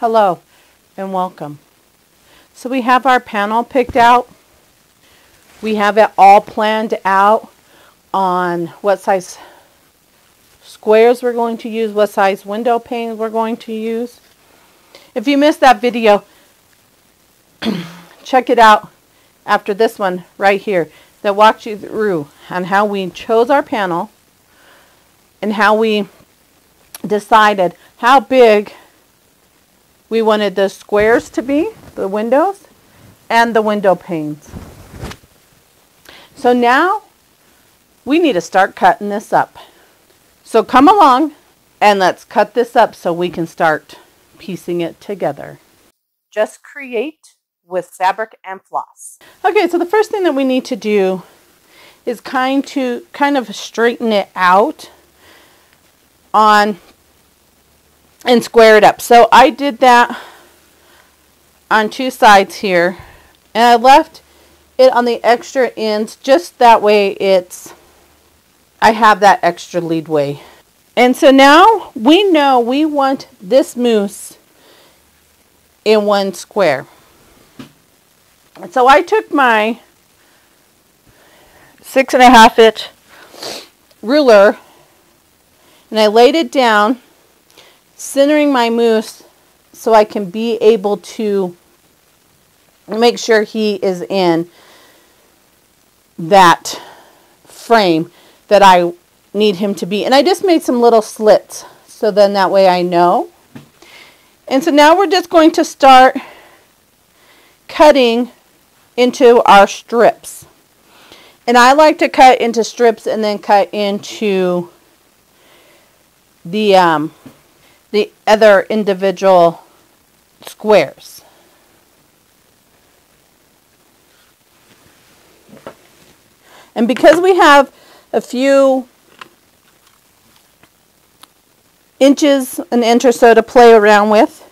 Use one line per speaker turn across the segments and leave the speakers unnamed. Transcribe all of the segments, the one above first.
Hello and welcome. So we have our panel picked out. We have it all planned out on what size squares we're going to use, what size window panes we're going to use. If you missed that video, check it out after this one right here that walks you through on how we chose our panel and how we decided how big we wanted the squares to be, the windows, and the window panes. So now we need to start cutting this up. So come along and let's cut this up so we can start piecing it together. Just create with fabric and floss. Okay, so the first thing that we need to do is kind to kind of straighten it out on and square it up. So I did that on two sides here and I left it on the extra ends just that way it's I have that extra leadway. And so now we know we want this moose in one square. So I took my six and a half inch ruler and I laid it down centering my moose so I can be able to make sure he is in that frame that I need him to be. And I just made some little slits so then that way I know. And so now we're just going to start cutting into our strips. And I like to cut into strips and then cut into the um, the other individual squares. And because we have a few inches, an inch or so to play around with,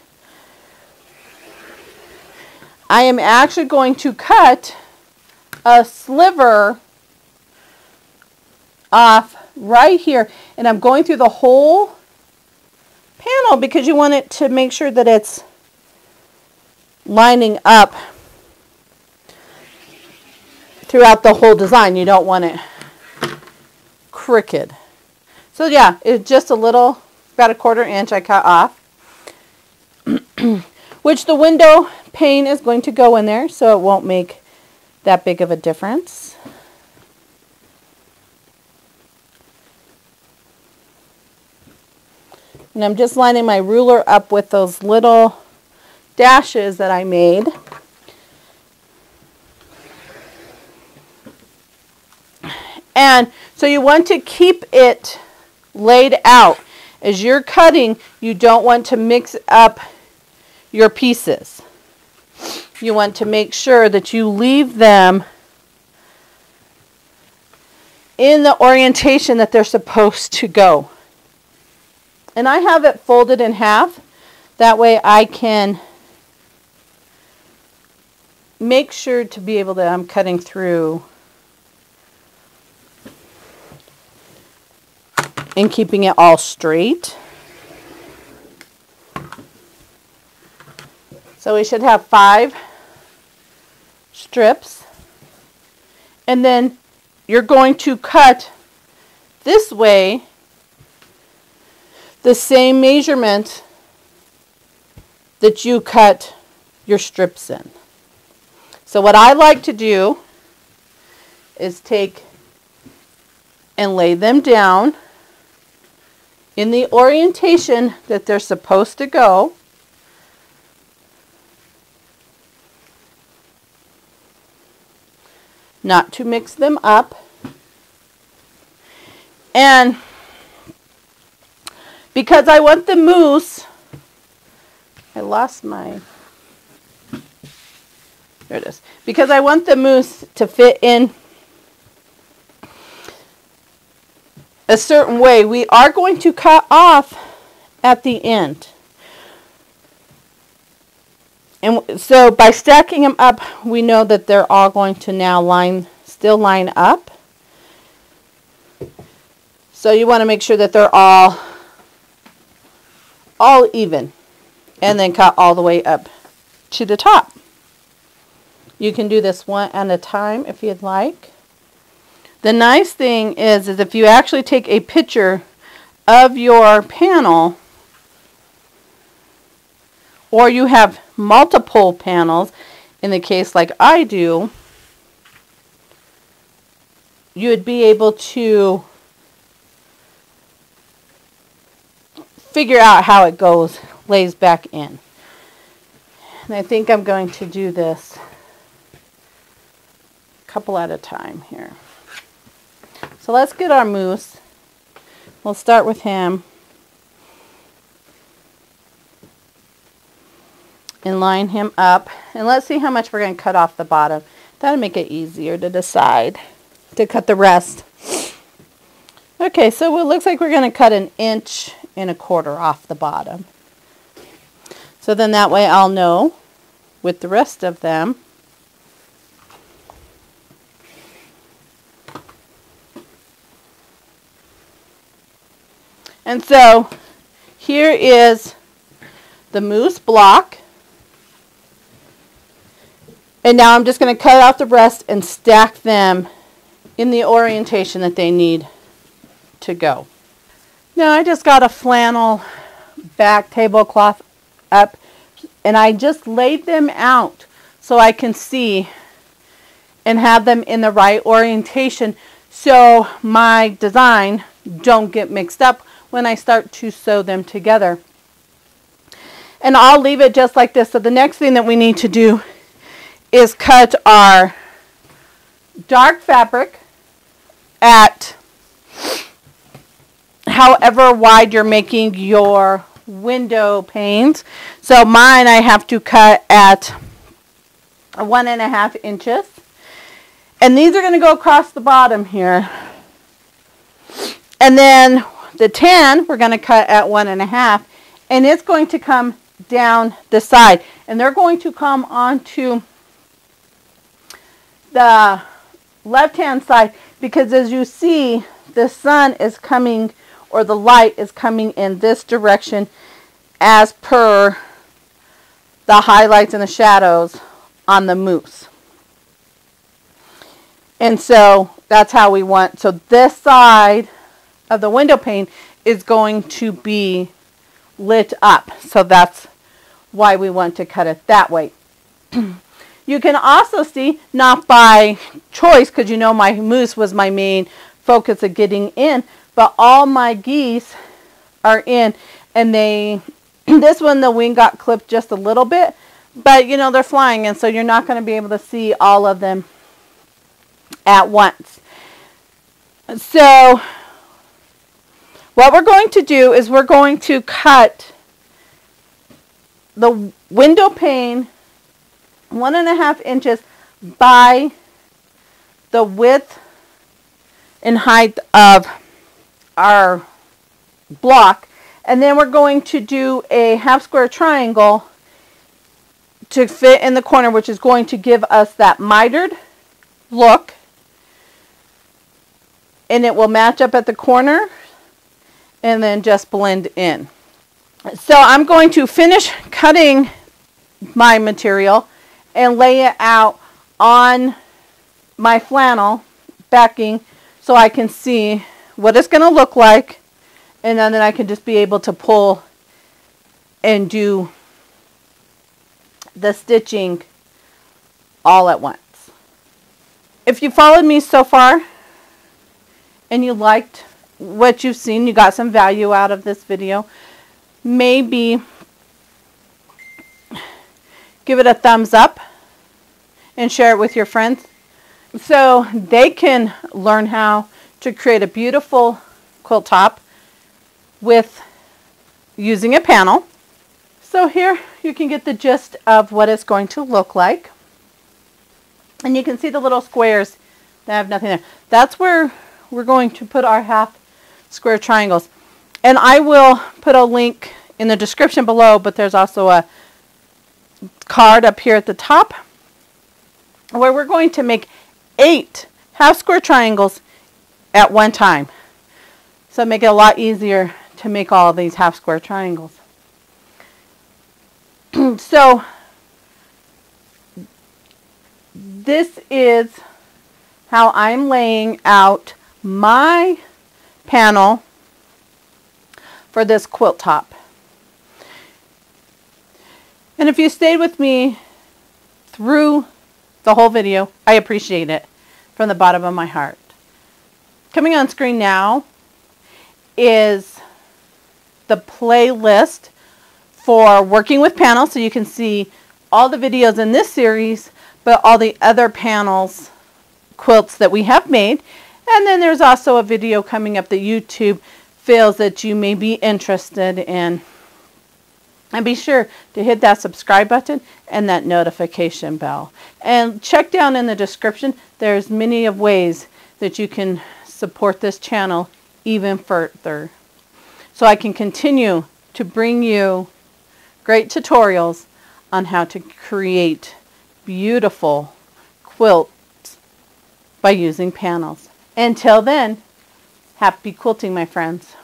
I am actually going to cut a sliver off right here. And I'm going through the whole panel because you want it to make sure that it's lining up throughout the whole design. You don't want it crooked. So yeah, it's just a little, about a quarter inch I cut off. Which the window pane is going to go in there so it won't make that big of a difference. And I'm just lining my ruler up with those little dashes that I made. And so you want to keep it laid out. As you're cutting, you don't want to mix up your pieces. You want to make sure that you leave them in the orientation that they're supposed to go. And I have it folded in half. That way I can make sure to be able to, I'm cutting through and keeping it all straight. So we should have five strips. And then you're going to cut this way the same measurement that you cut your strips in. So what I like to do is take and lay them down in the orientation that they're supposed to go. Not to mix them up. And because I want the moose, I lost my, there it is. Because I want the moose to fit in a certain way, we are going to cut off at the end. And so by stacking them up, we know that they're all going to now line, still line up. So you want to make sure that they're all all even. and then cut all the way up to the top. You can do this one at a time if you'd like. The nice thing is, is if you actually take a picture of your panel, or you have multiple panels, in the case like I do, you would be able to figure out how it goes, lays back in. And I think I'm going to do this a couple at a time here. So let's get our moose. We'll start with him. And line him up. And let's see how much we're going to cut off the bottom. That'll make it easier to decide to cut the rest. Okay, so it looks like we're going to cut an inch and a quarter off the bottom. So then that way I'll know with the rest of them And so here is the moose block. And now I'm just going to cut off the rest and stack them in the orientation that they need to go. Now I just got a flannel back tablecloth up and I just laid them out so I can see and have them in the right orientation so my design don't get mixed up when I start to sew them together. And I'll leave it just like this. So the next thing that we need to do is cut our dark fabric at however wide you're making your window panes. So mine I have to cut at one and a half inches. And these are going to go across the bottom here. And then the tan, we're going to cut at one and a half, and it's going to come down the side. And they're going to come onto the left-hand side because as you see, the sun is coming, or the light is coming in this direction as per the highlights and the shadows on the moose. And so that's how we want, so this side of the window pane is going to be lit up. So that's why we want to cut it that way. you can also see, not by choice, because you know my moose was my main focus of getting in, but all my geese are in and they, this one the wing got clipped just a little bit, but you know they're flying and so you're not going to be able to see all of them at once. So what we're going to do is we're going to cut the window pane one and a half inches by the width and height of our block. And then we're going to do a half square triangle to fit in the corner, which is going to give us that mitered look. And it will match up at the corner and then just blend in. So I'm going to finish cutting my material and lay it out on my flannel backing so I can see what it's going to look like and then I can just be able to pull and do the stitching all at once. If you followed me so far and you liked what you've seen, you got some value out of this video, maybe give it a thumbs up and share it with your friends so they can learn how to create a beautiful quilt top with using a panel. So here you can get the gist of what it's going to look like. And you can see the little squares that have nothing there. That's where we're going to put our half square triangles. And I will put a link in the description below, but there's also a card up here at the top where we're going to make eight half square triangles at one time. So make it a lot easier to make all these half square triangles. so this is how I'm laying out my panel for this quilt top. And if you stayed with me through the whole video, I appreciate it from the bottom of my heart. Coming on screen now is the playlist for working with panels. So you can see all the videos in this series but all the other panels quilts that we have made. And then there's also a video coming up that YouTube feels that you may be interested in. And be sure to hit that subscribe button and that notification bell. And check down in the description there's many of ways that you can support this channel even further so I can continue to bring you great tutorials on how to create beautiful quilts by using panels. Until then, happy quilting, my friends.